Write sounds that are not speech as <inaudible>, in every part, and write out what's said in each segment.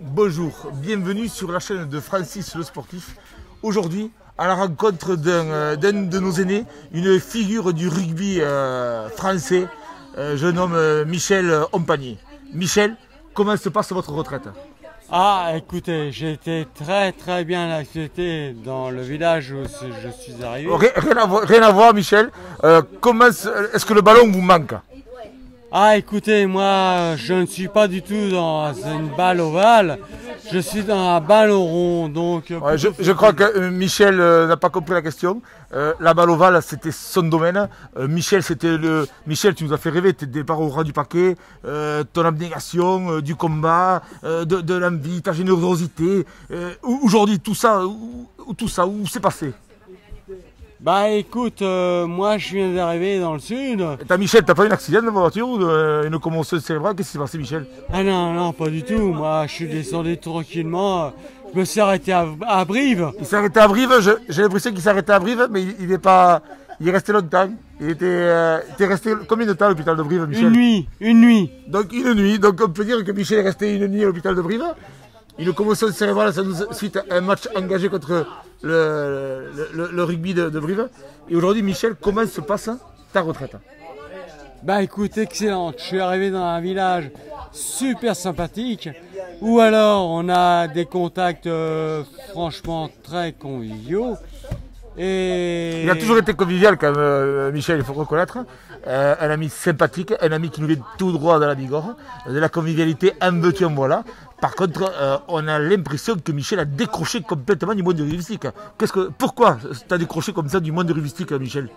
Bonjour, bienvenue sur la chaîne de Francis le sportif. Aujourd'hui, à la rencontre d'un euh, de nos aînés, une figure du rugby euh, français, euh, je nomme euh, Michel Ompagny. Michel, comment se passe votre retraite? Ah, écoutez, j'ai été très très bien accepté dans le village où je suis arrivé. Rien, à, voir, rien à voir, Michel. Euh, comment est-ce que le ballon vous manque? Ah, écoutez, moi, je ne suis pas du tout dans une balle ovale. Je suis dans la balle au rond, donc. Ouais, je, je crois que euh, Michel euh, n'a pas compris la question. Euh, la balle ovale, c'était son domaine. Euh, Michel, c'était le. Michel, tu nous as fait rêver. Tes départs au rang du paquet, euh, ton abnégation, euh, du combat, euh, de, de l'envie, ta générosité. Euh, Aujourd'hui, tout ça, où, où tout ça, où c'est passé? Bah, écoute, euh, moi, je viens d'arriver dans le sud. Et T'as Michel, t'as pas eu un accident de voiture ou de- une commotion cérébrale? Qu'est-ce qui s'est passé, Michel? Ah non, non, pas du tout. Moi, je suis descendu tranquillement. Je me suis arrêté à, à Brive. Il s'est arrêté à Brive. je- J'ai l'impression qu'il s'est arrêté à Brive, mais il, il est pas. Il est resté longtemps. Il était, euh, il était resté combien de temps à l'hôpital de Brive, Michel? Une nuit, une nuit. Donc une nuit, donc on peut dire que Michel est resté une nuit à l'hôpital de Brive? Une commotion cérébrale nous, suite à un match engagé contre le, rugby de, Brive. Et aujourd'hui, Michel, comment se passe ta retraite Bah écoute, excellente. Je suis arrivé dans un village super sympathique où alors on a des contacts euh, franchement très conviviaux. Et Il a toujours été convivial quand même, euh, Michel, il faut reconnaître. Euh, un ami sympathique, un ami qui nous vient tout droit de la Bigorre. De la convivialité, un veux-tu, un voilà. Par contre, euh, on a l'impression que Michel a décroché complètement du monde du rugbyistique. Qu'est-ce que, pourquoi tu as décroché comme ça du monde du rugbyistique, Michel?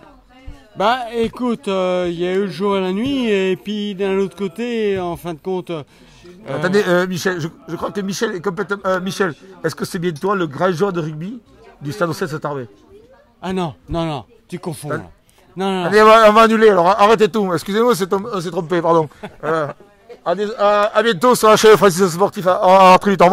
Bah écoute, il y a eu le jour et la nuit et puis d'un autre côté, en fin de compte, euh, Attendez, euh, Michel, je, je crois que Michel est complètement. euh, Michel, est-ce que c'est bien toi le grand joueur de rugby du stade Ocet Tarbé ah non, non, non, tu confonds. là. Non, non, non. Allez, on va, on va annuler, alors arrêtez tout. Excusez-moi, on s'est trompé, pardon. <laughs> Euh, à, des- à- à bientôt sur la chaîne Francis Sportif. À, à très vite, au revoir.